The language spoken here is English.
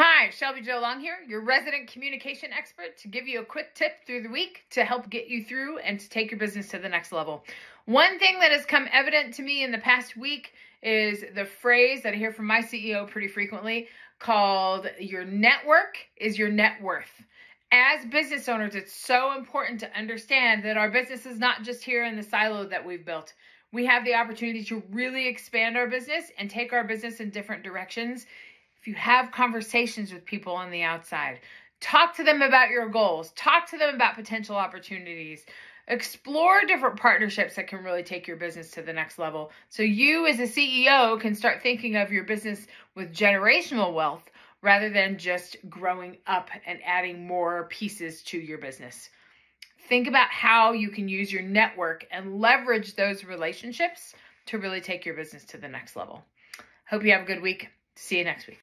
Hi, Shelby Jo Long here, your resident communication expert to give you a quick tip through the week to help get you through and to take your business to the next level. One thing that has come evident to me in the past week is the phrase that I hear from my CEO pretty frequently called your network is your net worth. As business owners, it's so important to understand that our business is not just here in the silo that we've built. We have the opportunity to really expand our business and take our business in different directions you have conversations with people on the outside, talk to them about your goals, talk to them about potential opportunities, explore different partnerships that can really take your business to the next level. So you as a CEO can start thinking of your business with generational wealth rather than just growing up and adding more pieces to your business. Think about how you can use your network and leverage those relationships to really take your business to the next level. Hope you have a good week. See you next week.